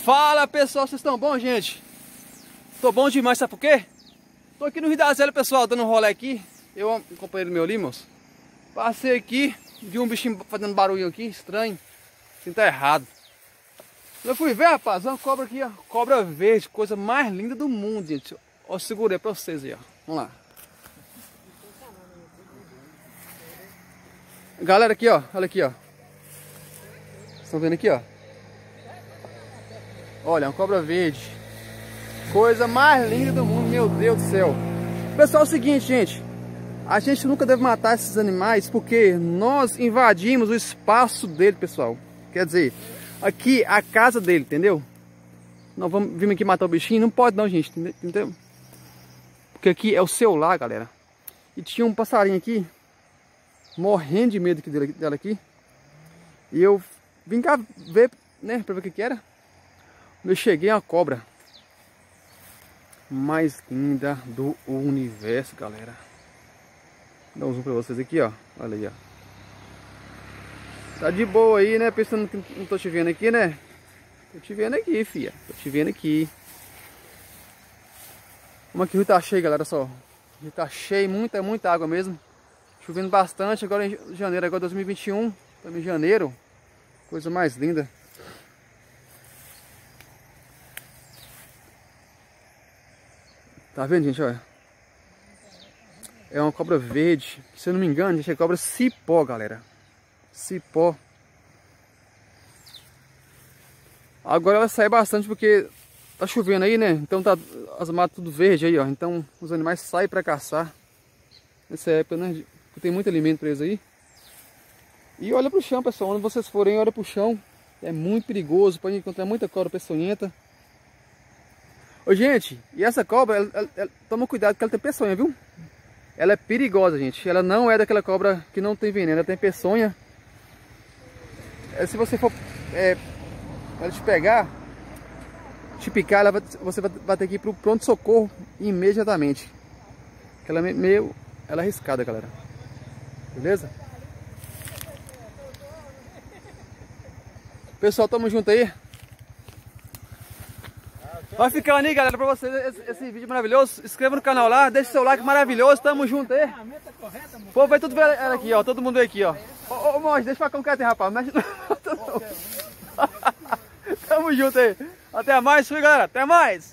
Fala pessoal, vocês estão bom, gente? Tô bom demais, sabe por quê? Tô aqui no Rio da Zélia, pessoal, dando um rolê aqui. Eu, um companheiro meu ali, moço. Passei aqui, vi um bichinho fazendo barulho aqui, estranho. Assim tá errado. Eu fui ver, rapaz, uma cobra aqui, ó. Cobra verde, coisa mais linda do mundo, gente. Ó, segurei pra vocês aí, ó. Vamos lá. Galera, aqui, ó. Olha aqui, ó. Estão vendo aqui, ó? Olha, uma cobra verde. Coisa mais linda do mundo, meu Deus do céu. Pessoal, é o seguinte, gente. A gente nunca deve matar esses animais porque nós invadimos o espaço dele, pessoal. Quer dizer, aqui a casa dele, entendeu? Nós vamos vir aqui matar o bichinho, não pode não, gente, entendeu? Porque aqui é o seu lar, galera. E tinha um passarinho aqui, morrendo de medo dela aqui. E eu vim cá ver, né, pra ver o que que era. Eu cheguei a cobra mais linda do universo, galera. Dá um zoom pra vocês aqui, ó. Olha aí, ó. Tá de boa aí, né? Pensando que não tô te vendo aqui, né? Tô te vendo aqui, fia. Tô te vendo aqui. Como aqui o rio tá cheio, galera, só. O rio tá cheio, muita, muita água mesmo. Chovendo bastante agora em janeiro, agora 2021. Estamos em janeiro. Coisa mais linda. Tá vendo, gente? Olha. É uma cobra verde. Se eu não me engano, gente, é cobra cipó, galera. Cipó. Agora ela sai bastante porque tá chovendo aí, né? Então tá as matas tudo verde aí, ó. Então os animais saem para caçar. Nessa época, né? Tem muito alimento para eles aí. E olha pro chão, pessoal. Onde vocês forem, olha pro chão. É muito perigoso. Pode encontrar muita cobra peçonhenta. Ô, gente, e essa cobra, ela, ela, ela, toma cuidado que ela tem peçonha, viu? Ela é perigosa, gente. Ela não é daquela cobra que não tem veneno, ela tem peçonha. É, se você for é, ela te pegar, te picar, ela vai, você vai, ter que ir pro pronto-socorro imediatamente. Ela é meio ela é arriscada, galera. Beleza? Pessoal, tamo junto aí. Vai ficando aí, galera, pra vocês esse, esse, vídeo maravilhoso. Inscreva no canal lá, deixa seu like maravilhoso. Tamo junto aí. Pô, vai tudo ver ela aqui, ó. Todo mundo aqui, ó. Ô, ô, Monge, deixa falar com o rapaz. Mexe Tamo junto aí. Até mais, fui, galera. Até mais.